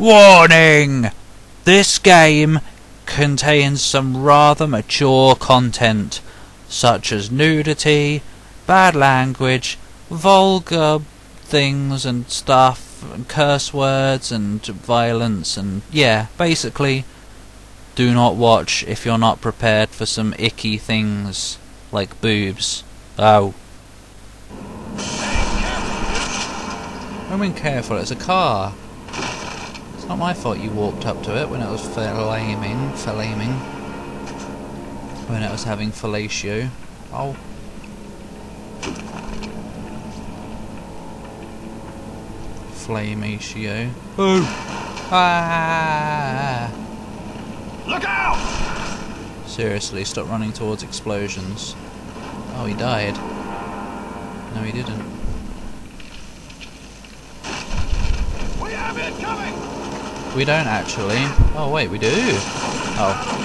Warning! This game contains some rather mature content, such as nudity, bad language, vulgar things and stuff, and curse words and violence, and yeah, basically, do not watch if you're not prepared for some icky things like boobs. Oh. I mean careful, it's a car. It's not my fault you walked up to it when it was flaming, flaming. When it was having fellatio. Oh. Flamatio. Oh! Ah! Look out! Seriously, stop running towards explosions. Oh, he died. No, he didn't. We have it coming! We don't actually. Oh, wait, we do. Oh.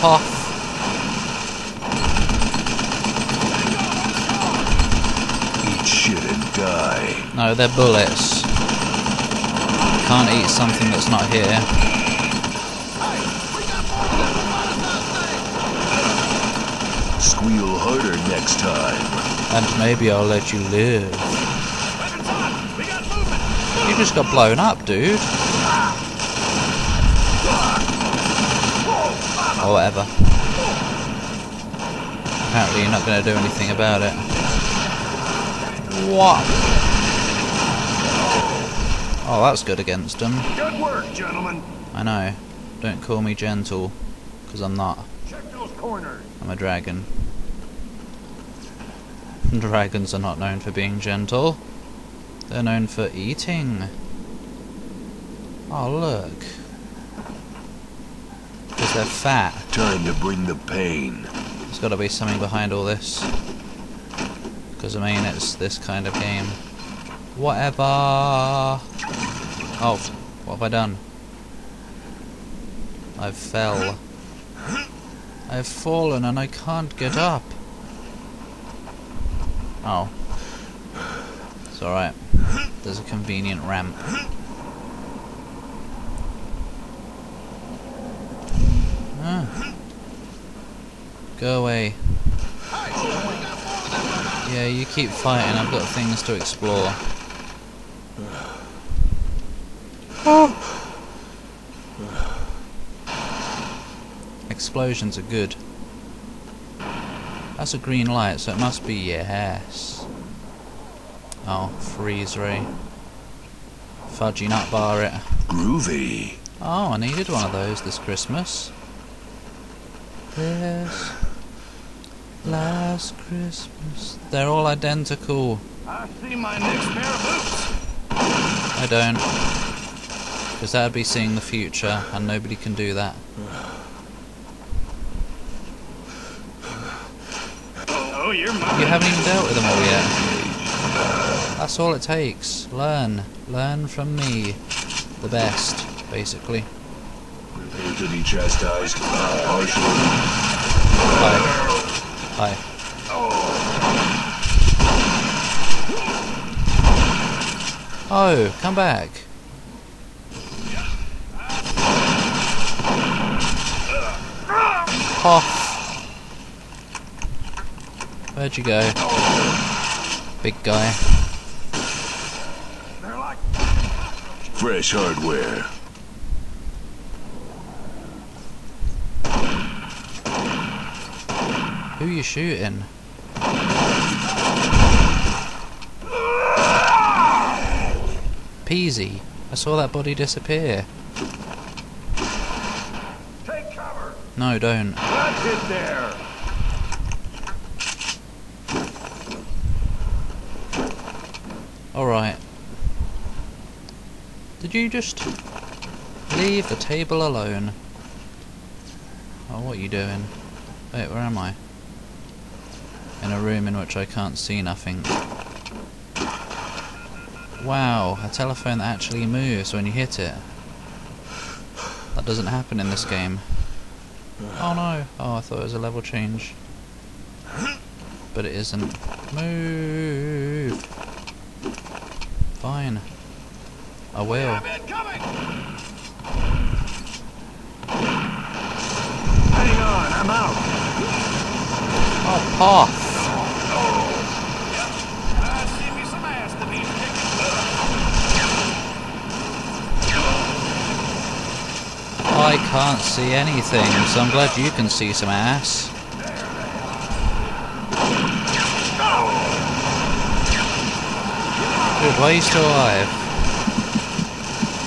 Puff. Eat shit and die. No, they're bullets. Can't eat something that's not here. Squeal harder next time. And maybe I'll let you live. You just got blown up, dude. Or whatever. Apparently you're not going to do anything about it. What? Oh, that's good against him. Good work, gentlemen. I know. Don't call me gentle, because I'm not. Check those corners. I'm a dragon. Dragons are not known for being gentle. They're known for eating. Oh, look. Because they're fat. Time to bring the pain. There's got to be something behind all this. Because, I mean, it's this kind of game. Whatever. Oh, what have I done? I've fell. I've fallen and I can't get up. Oh. It's alright. There's a convenient ramp. Ah. Go away. Yeah, you keep fighting. I've got things to explore. Explosions are good. That's a green light, so it must be yes. Oh, freeze ray. Fudgy nut bar it. Groovy. Oh, I needed one of those this Christmas. This last Christmas. They're all identical. I see my next pair of boots. I don't. Because that would be seeing the future, and nobody can do that. Oh, you're You haven't even dealt with them all yet. That's all it takes. Learn. Learn from me. The best, basically. Prepare to be chastised. Partially. Hi. Hi. Oh, come back. Off. Where'd you go? Big guy. Fresh hardware. Who you shooting? Peasy. I saw that body disappear. Take cover. No, don't. That's it there. Alright. Did you just leave the table alone? Oh, what are you doing? Wait, where am I? In a room in which I can't see nothing. Wow, a telephone that actually moves when you hit it. That doesn't happen in this game. Oh no! Oh, I thought it was a level change. but it isn't. Move. Fine. I will. Hang on, I'm out. Oh, path. I see me some ass that needs I can't see anything, so I'm glad you can see some ass. Dude, why are you still alive?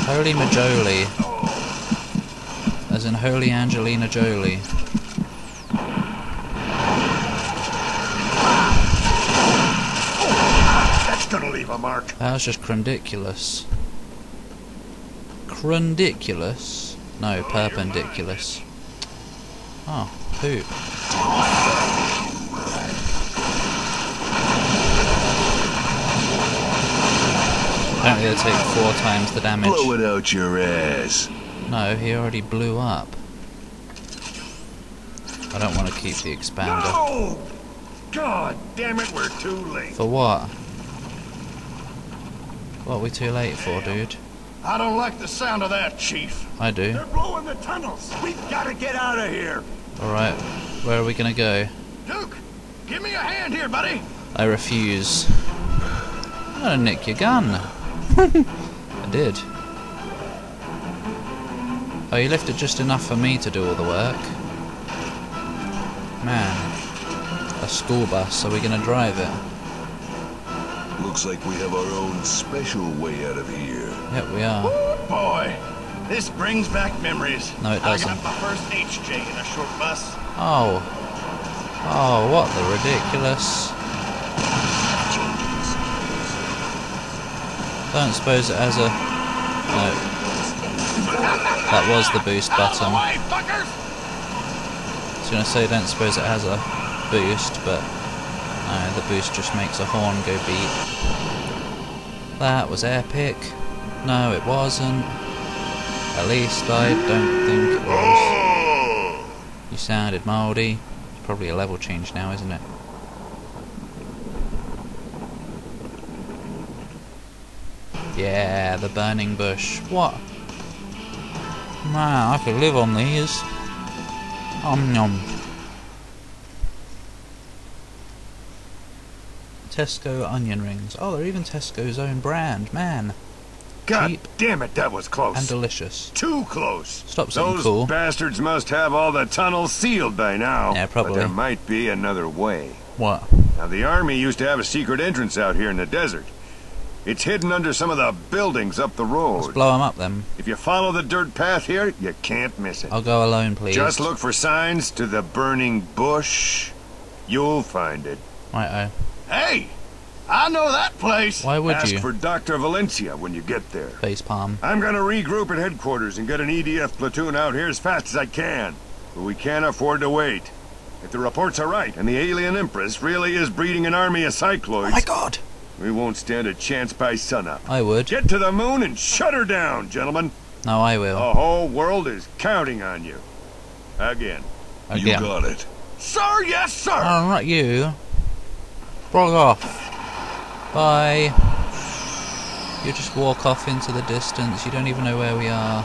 Holy Majoli. As in Holy Angelina Jolie. That's gonna leave a mark. That was just crundiculous. Crundiculous? No, perpendiculous. Oh, poop. They take four times the damage. Blow it out your ass. No, he already blew up. I don't want to keep the expander. No! God damn it, we're too late. For what? What are we too late for, dude? I don't like the sound of that, Chief. I do. They're blowing the tunnels. We've got to get out of here. Alright, where are we gonna go? Duke, give me a hand here, buddy. I refuse. I'm gonna nick your gun. I did. Oh, you lifted just enough for me to do all the work. Man. A school bus, are we gonna drive it? Looks like we have our own special way out of here. Yep, we are. Ooh, boy, this brings back memories. No, it doesn't. I got my first HJ in a short bus. Oh. Oh, what the ridiculous. Don't suppose it has a... No. That was the boost button. I was gonna say, don't suppose it has a boost, but no, the boost just makes a horn go beep. That was epic. No, it wasn't. At least I don't think it was. You sounded mouldy. It's probably a level change now, isn't it? Yeah, the burning bush. What? Man, I could live on these. Om nom. Tesco onion rings. Oh, they're even Tesco's own brand. Man. God Cheap. damn it, that was close. And delicious. Too close. Stop saying Those cool. bastards must have all the tunnels sealed by now. Yeah, probably. But there might be another way. What? Now, the army used to have a secret entrance out here in the desert. It's hidden under some of the buildings up the Let's road. blow them up then. If you follow the dirt path here, you can't miss it. I'll go alone, please. Just look for signs to the burning bush. You'll find it. Right, oh. Hey, I know that place. Why would Ask you? for Dr. Valencia when you get there. oh. Face palm. I'm gonna regroup at headquarters and get an EDF platoon out here as fast as I can. But we can't afford to wait. If the reports are right, and the alien Empress really is breeding an army of cycloids, Oh my god! We won't stand a chance by sunup. I would. Get to the moon and shut her down, gentlemen. No, I will. The whole world is counting on you. Again. You Again. got it. Sir, yes, sir! Oh, not you. Frog off. Bye. You just walk off into the distance. You don't even know where we are.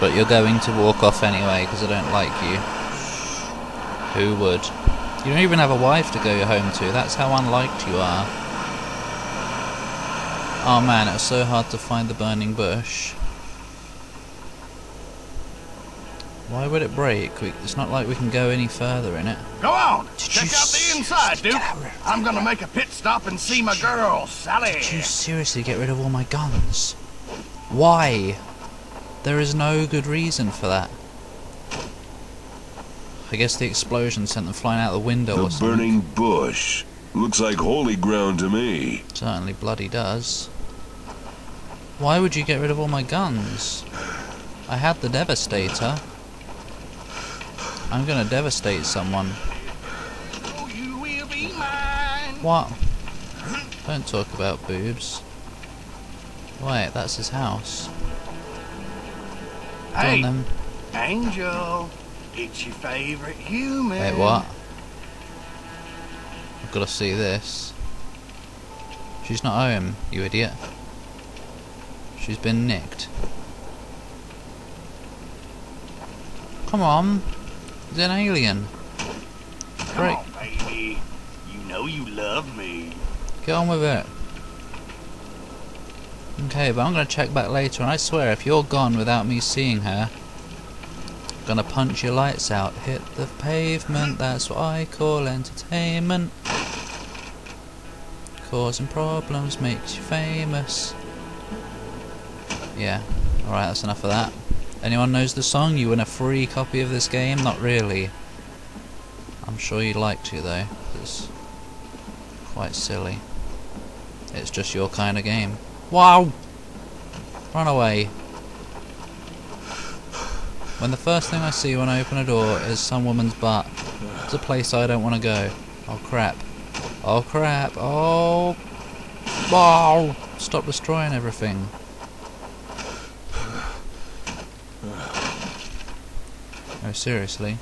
But you're going to walk off anyway because I don't like you. Who would? You don't even have a wife to go home to. That's how unliked you are. Oh man, it was so hard to find the burning bush. Why would it break? We, it's not like we can go any further in it. Go on! Did Check out the inside, seriously Duke! of- I'm gonna make a pit stop and see my girl, Sally. Did you seriously get rid of all my guns? Why? There is no good reason for that. I guess the explosion sent them flying out the window The or something. burning bush. Looks like holy ground to me. Certainly bloody does. Why would you get rid of all my guns? I had the Devastator. I'm gonna devastate someone. You will be mine. What? Don't talk about boobs. Wait, that's his house. Go Hey. Angel, it's your favorite human. Wait, what? I've gotta see this. She's not home, you idiot. She's been nicked. Come on. He's an alien. Come Great. on, baby. You know you love me. Get on with it. Okay, but I'm gonna check back later, and I swear, if you're gone without me seeing her, I'm gonna punch your lights out. Hit the pavement, that's what I call entertainment. Causing problems makes you famous. Yeah, alright, that's enough of that. Anyone knows the song? You win a free copy of this game? Not really. I'm sure you'd like to, though. It's quite silly. It's just your kind of game. Wow! Run away. When the first thing I see when I open a door is some woman's butt, it's a place I don't want to go. Oh crap. Oh crap. Oh. Wow! Stop destroying everything. Oh, seriously.